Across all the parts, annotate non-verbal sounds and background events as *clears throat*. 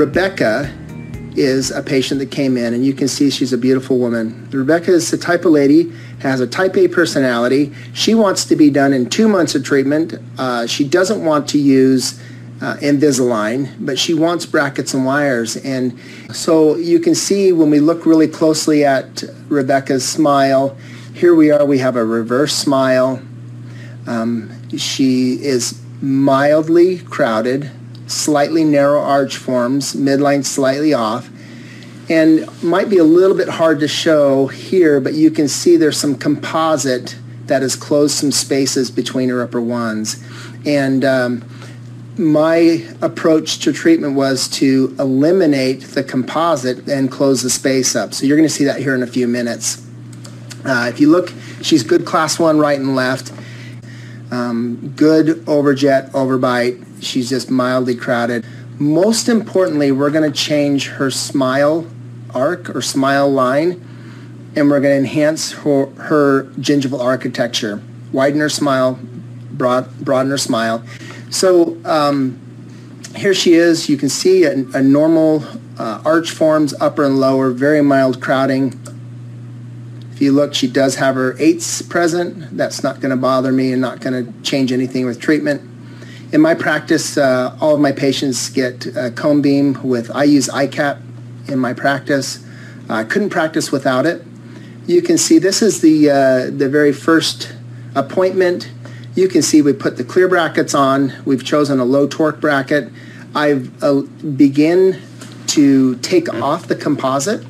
Rebecca is a patient that came in, and you can see she's a beautiful woman. Rebecca is the type of lady, has a type A personality. She wants to be done in two months of treatment. Uh, she doesn't want to use uh, Invisalign, but she wants brackets and wires. And so you can see when we look really closely at Rebecca's smile, here we are, we have a reverse smile. Um, she is mildly crowded, slightly narrow arch forms, midline slightly off, and might be a little bit hard to show here, but you can see there's some composite that has closed some spaces between her upper ones. And um, my approach to treatment was to eliminate the composite and close the space up. So you're going to see that here in a few minutes. Uh, if you look, she's good class one right and left. Um, good overjet, overbite. She's just mildly crowded. Most importantly, we're going to change her smile arc or smile line, and we're going to enhance her, her gingival architecture, widen her smile, broad, broaden her smile. So um, here she is. You can see a, a normal uh, arch forms, upper and lower, very mild crowding. If you look, she does have her eights present. That's not going to bother me and not going to change anything with treatment. In my practice, uh, all of my patients get a cone beam with, I use iCAT in my practice. I couldn't practice without it. You can see this is the, uh, the very first appointment. You can see we put the clear brackets on. We've chosen a low torque bracket. I've uh, begin to take off the composite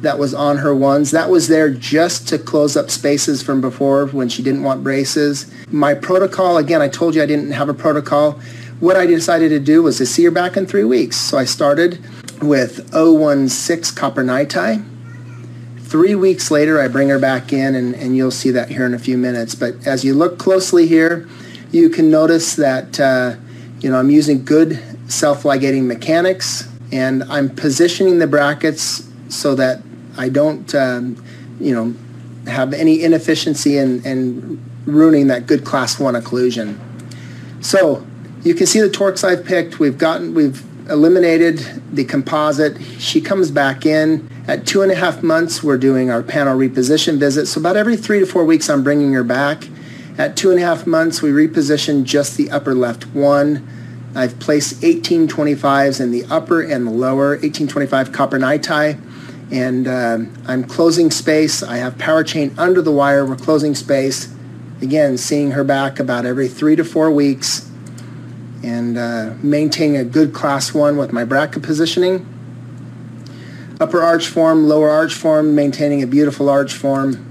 that was on her ones. That was there just to close up spaces from before when she didn't want braces. My protocol, again, I told you I didn't have a protocol. What I decided to do was to see her back in three weeks. So I started with 016 copper NiTi. Three weeks later, I bring her back in, and, and you'll see that here in a few minutes. But as you look closely here, you can notice that uh, you know I'm using good self-ligating mechanics, and I'm positioning the brackets so that I don't, um, you know, have any inefficiency in, in ruining that good class one occlusion. So you can see the torques I've picked. We've gotten, we've eliminated the composite. She comes back in. At two and a half months, we're doing our pano reposition visit. So about every three to four weeks, I'm bringing her back. At two and a half months, we reposition just the upper left one. I've placed 1825s in the upper and the lower, 1825 copper NiTi and um, I'm closing space. I have power chain under the wire. We're closing space. Again, seeing her back about every three to four weeks and uh, maintaining a good class one with my bracket positioning. Upper arch form, lower arch form, maintaining a beautiful arch form.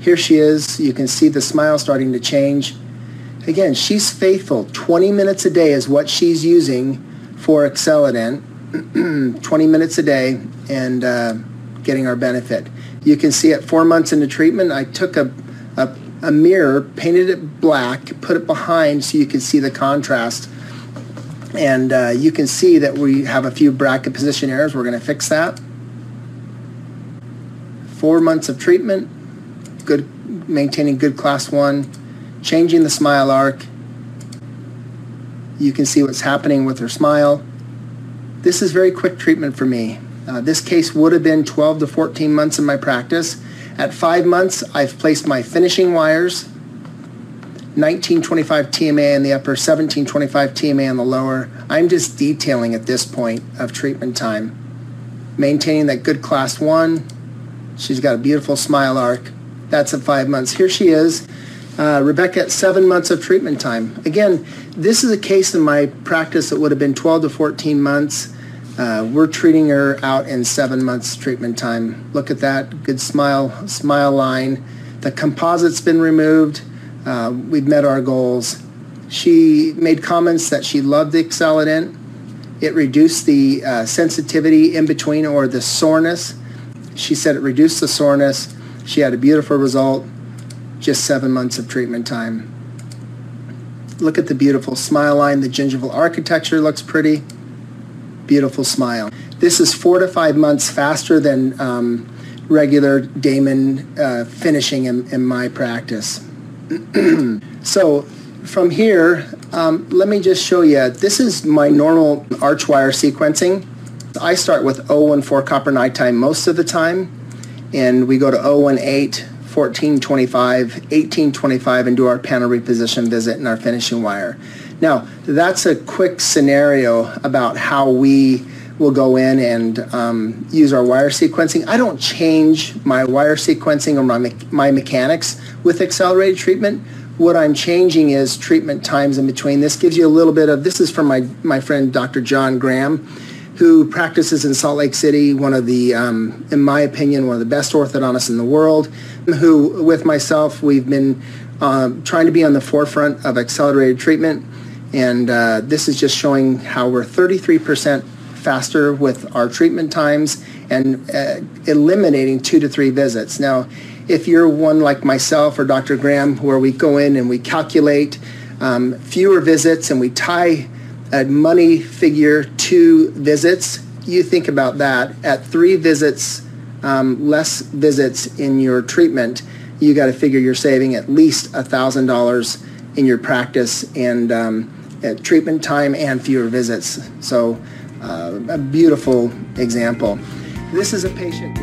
Here she is. You can see the smile starting to change. Again, she's faithful. 20 minutes a day is what she's using for AcceleDent. *clears throat* 20 minutes a day and uh, getting our benefit. You can see at four months into treatment, I took a, a, a mirror, painted it black, put it behind so you can see the contrast. And uh, you can see that we have a few bracket position errors. We're going to fix that. Four months of treatment, good, maintaining good class one, changing the smile arc. You can see what's happening with her smile. This is very quick treatment for me. Uh, this case would have been 12 to 14 months in my practice. At five months, I've placed my finishing wires, 1925 TMA in the upper, 1725 TMA in the lower. I'm just detailing at this point of treatment time. Maintaining that good class one. She's got a beautiful smile arc. That's at five months. Here she is. Uh, Rebecca at seven months of treatment time. Again, this is a case in my practice that would have been 12 to 14 months. Uh, we're treating her out in seven months treatment time. Look at that, good smile, smile line. The composite's been removed. Uh, we've met our goals. She made comments that she loved the AcceleDent. It reduced the uh, sensitivity in between or the soreness. She said it reduced the soreness. She had a beautiful result just seven months of treatment time. Look at the beautiful smile line. The gingival architecture looks pretty. Beautiful smile. This is four to five months faster than um, regular Damon uh, finishing in, in my practice. *clears throat* so from here, um, let me just show you. This is my normal arch wire sequencing. I start with 014 copper NiTi most of the time, and we go to 018, 1425, 1825, and do our pano reposition visit and our finishing wire. Now, that's a quick scenario about how we will go in and um, use our wire sequencing. I don't change my wire sequencing or my, me- my mechanics with accelerated treatment. What I'm changing is treatment times in between. This gives you a little bit of, this is from my, my friend Dr. John Graham, who practices in Salt Lake City, one of the, um, in my opinion, one of the best orthodontists in the world, who, with myself, we've been um, trying to be on the forefront of accelerated treatment. And uh, this is just showing how we're 33% faster with our treatment times and uh, eliminating two to three visits. Now, if you're one like myself or Dr. Graham, where we go in and we calculate um, fewer visits and we tie a money figure to visits, you think about that. At three visits, um, less visits in your treatment, you got to figure you're saving at least $1,000 in your practice and um, treatment time and fewer visits. So uh, a beautiful example. This is a patient